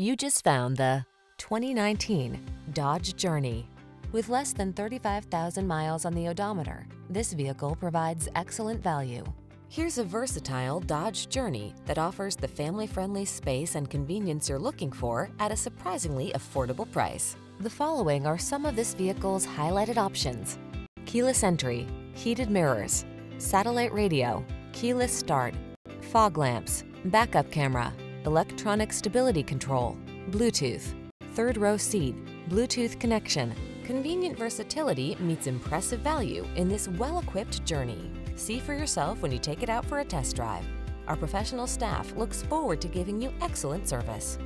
You just found the 2019 Dodge Journey. With less than 35,000 miles on the odometer, this vehicle provides excellent value. Here's a versatile Dodge Journey that offers the family-friendly space and convenience you're looking for at a surprisingly affordable price. The following are some of this vehicle's highlighted options. Keyless entry, heated mirrors, satellite radio, keyless start, fog lamps, backup camera, electronic stability control, Bluetooth, third row seat, Bluetooth connection. Convenient versatility meets impressive value in this well-equipped journey. See for yourself when you take it out for a test drive. Our professional staff looks forward to giving you excellent service.